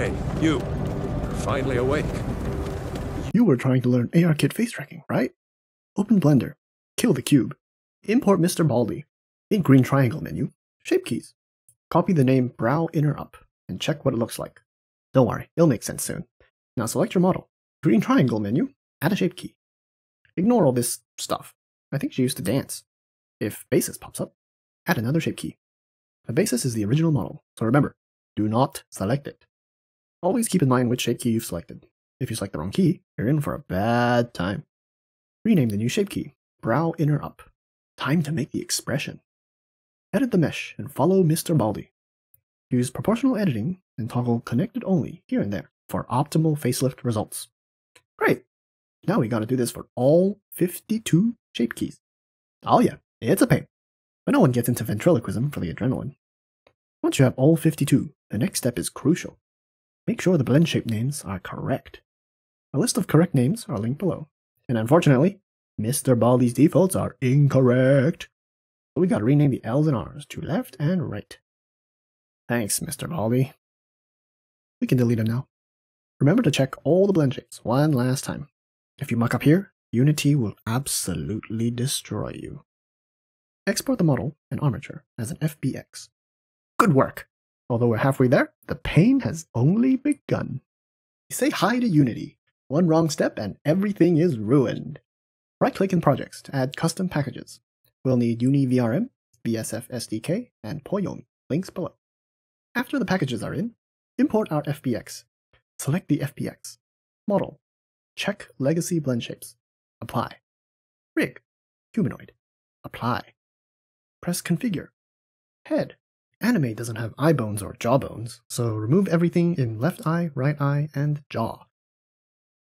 Hey, you. You're finally awake. You were trying to learn ARKit face tracking, right? Open Blender, kill the cube, import Mr. Baldy. in green triangle menu, shape keys. Copy the name brow inner up and check what it looks like. Don't worry, it'll make sense soon. Now select your model, green triangle menu, add a shape key. Ignore all this stuff. I think she used to dance. If basis pops up, add another shape key. The basis is the original model, so remember, do not select it. Always keep in mind which shape key you've selected. If you select the wrong key, you're in for a bad time. Rename the new shape key, brow inner up. Time to make the expression. Edit the mesh and follow Mr. Baldy. Use proportional editing and toggle connected only here and there for optimal facelift results. Great! Now we gotta do this for all 52 shape keys. Oh yeah, it's a pain. But no one gets into ventriloquism for the adrenaline. Once you have all 52, the next step is crucial. Make sure the blend shape names are correct. A list of correct names are linked below. And unfortunately, Mr. Baldy's defaults are incorrect. So we gotta rename the L's and R's to left and right. Thanks, Mr. Baldy. We can delete them now. Remember to check all the blend shapes one last time. If you muck up here, Unity will absolutely destroy you. Export the model and armature as an FBX. Good work! Although we're halfway there, the pain has only begun. Say hi to Unity. One wrong step and everything is ruined. Right-click in Projects to add custom packages. We'll need UniVRM, VSF SDK, and Poiyomi, links below. After the packages are in, import our FBX. Select the FBX. Model. Check Legacy Blend Shapes. Apply. Rig. Humanoid. Apply. Press Configure. Head. Anime doesn't have eye bones or jaw bones, so remove everything in left eye, right eye, and jaw.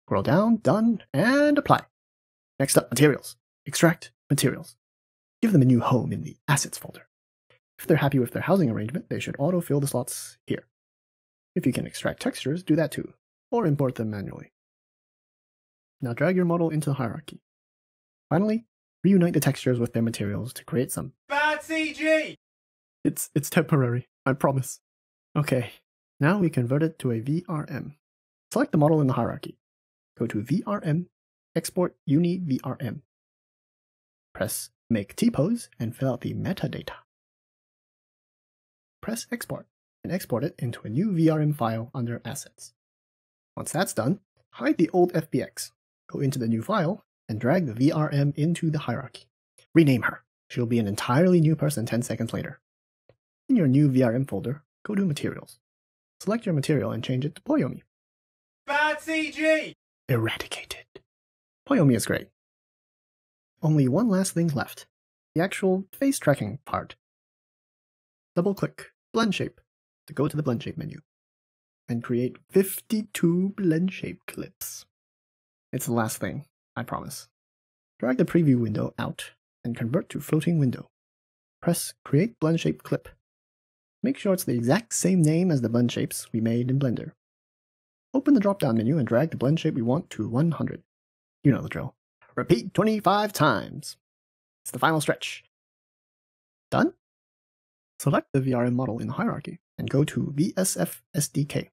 Scroll down, done, and apply. Next up, materials. Extract materials. Give them a new home in the Assets folder. If they're happy with their housing arrangement, they should auto-fill the slots here. If you can extract textures, do that too, or import them manually. Now drag your model into the hierarchy. Finally, reunite the textures with their materials to create some Bad CG! It's it's temporary, I promise. Okay, now we convert it to a VRM. Select the model in the hierarchy. Go to VRM, export UniVRM. Press make T-pose and fill out the metadata. Press export and export it into a new VRM file under assets. Once that's done, hide the old FBX, go into the new file, and drag the VRM into the hierarchy. Rename her. She'll be an entirely new person 10 seconds later. In your new VRM folder, go to Materials. Select your material and change it to Poiyomi. Bad CG! Eradicated. Poiyomi is great. Only one last thing left. The actual face tracking part. Double click Blend Shape to go to the Blend Shape menu and create 52 blend shape clips. It's the last thing, I promise. Drag the preview window out and convert to floating window. Press Create Blend Shape Clip. Make sure it's the exact same name as the blend shapes we made in Blender. Open the drop-down menu and drag the blend shape we want to 100. You know the drill. Repeat 25 times. It's the final stretch. Done? Select the VRM model in the hierarchy and go to VSF SDK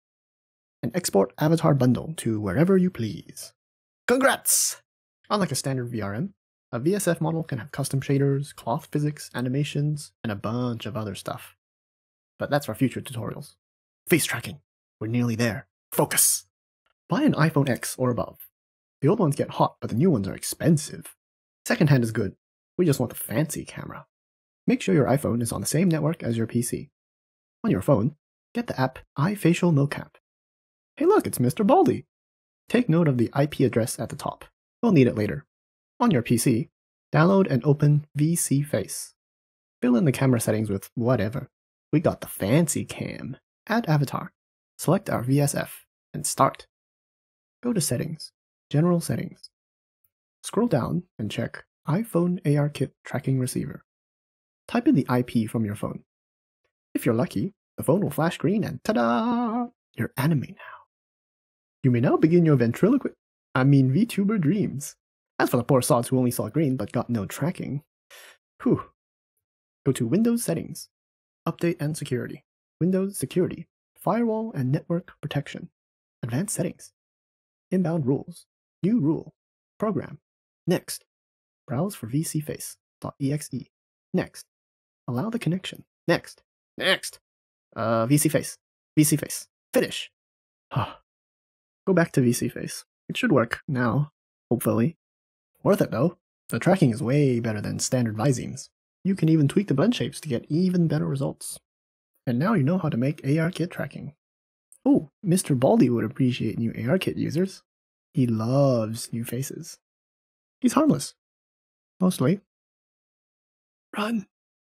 and export avatar bundle to wherever you please. Congrats! Unlike a standard VRM, a VSF model can have custom shaders, cloth physics, animations, and a bunch of other stuff. But that's for future tutorials. Face tracking. We're nearly there. Focus! Buy an iPhone X or above. The old ones get hot, but the new ones are expensive. Secondhand is good. We just want the fancy camera. Make sure your iPhone is on the same network as your PC. On your phone, get the app iFacialMocap. Hey look, it's Mr. Baldy! Take note of the IP address at the top. We'll need it later. On your PC, download and open VSeeFace. Fill in the camera settings with whatever. We got the fancy cam. Add avatar. Select our VSF and start. Go to Settings, General Settings. Scroll down and check iPhone ARKit Tracking Receiver. Type in the IP from your phone. If you're lucky, the phone will flash green and ta-da! You're anime now. You may now begin your ventriloquist, I mean VTuber dreams. As for the poor sods who only saw green but got no tracking, whew. Go to Windows Settings, Update and Security, Windows Security, Firewall and network protection. Advanced settings. Inbound rules. New rule. Program. Next. Browse for VSeeFace.exe. Next. Allow the connection. Next. Next. Uh, VSeeFace. VSeeFace. Finish. Go back to VSeeFace. It should work now, hopefully. Worth it though. The tracking is way better than standard Visemes. You can even tweak the blend shapes to get even better results. And now you know how to make ARKit tracking. Oh, Mr. Baldy would appreciate new ARKit users. He loves new faces. He's harmless. Mostly. Run.